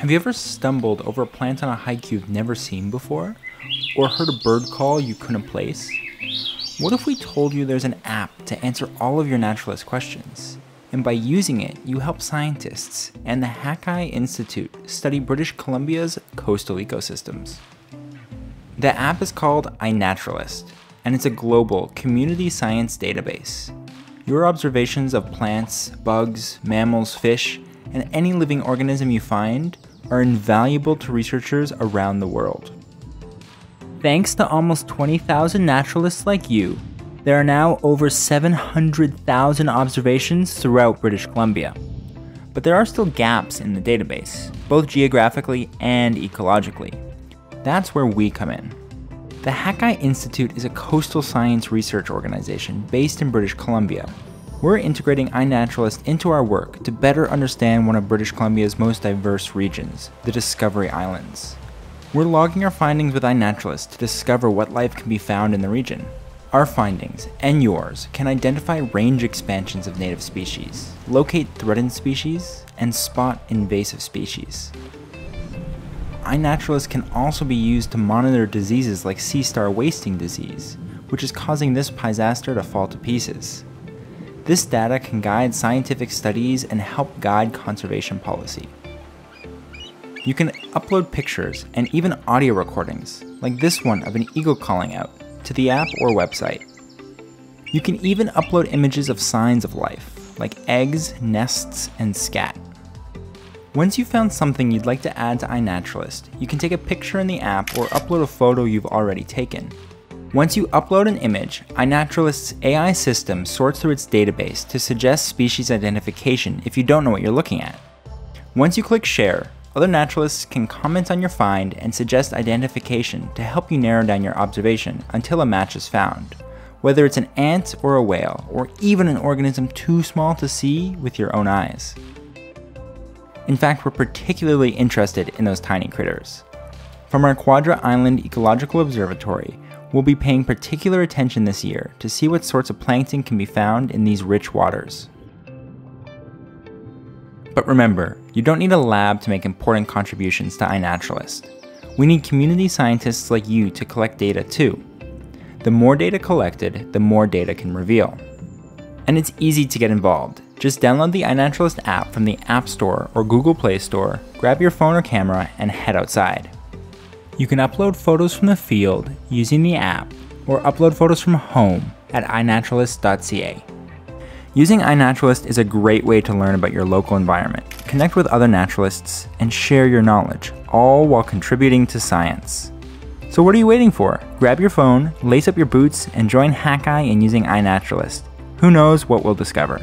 Have you ever stumbled over a plant on a hike you've never seen before? Or heard a bird call you couldn't place? What if we told you there's an app to answer all of your naturalist questions? And by using it, you help scientists and the Hakai Institute study British Columbia's coastal ecosystems. The app is called iNaturalist, and it's a global community science database. Your observations of plants, bugs, mammals, fish, and any living organism you find are invaluable to researchers around the world. Thanks to almost 20,000 naturalists like you, there are now over 700,000 observations throughout British Columbia. But there are still gaps in the database, both geographically and ecologically. That's where we come in. The Hakai Institute is a coastal science research organization based in British Columbia we're integrating iNaturalist into our work to better understand one of British Columbia's most diverse regions, the Discovery Islands. We're logging our findings with iNaturalist to discover what life can be found in the region. Our findings, and yours, can identify range expansions of native species, locate threatened species, and spot invasive species. iNaturalist can also be used to monitor diseases like sea star wasting disease, which is causing this Pisaster to fall to pieces. This data can guide scientific studies and help guide conservation policy. You can upload pictures and even audio recordings, like this one of an eagle calling out, to the app or website. You can even upload images of signs of life, like eggs, nests, and scat. Once you've found something you'd like to add to iNaturalist, you can take a picture in the app or upload a photo you've already taken. Once you upload an image, iNaturalist's AI system sorts through its database to suggest species identification if you don't know what you're looking at. Once you click share, other naturalists can comment on your find and suggest identification to help you narrow down your observation until a match is found, whether it's an ant or a whale, or even an organism too small to see with your own eyes. In fact, we're particularly interested in those tiny critters. From our Quadra Island Ecological Observatory, We'll be paying particular attention this year to see what sorts of plankton can be found in these rich waters. But remember, you don't need a lab to make important contributions to iNaturalist. We need community scientists like you to collect data too. The more data collected, the more data can reveal. And it's easy to get involved. Just download the iNaturalist app from the App Store or Google Play Store, grab your phone or camera, and head outside. You can upload photos from the field using the app or upload photos from home at iNaturalist.ca. Using iNaturalist is a great way to learn about your local environment, connect with other naturalists, and share your knowledge, all while contributing to science. So what are you waiting for? Grab your phone, lace up your boots, and join Hakai in using iNaturalist. Who knows what we'll discover?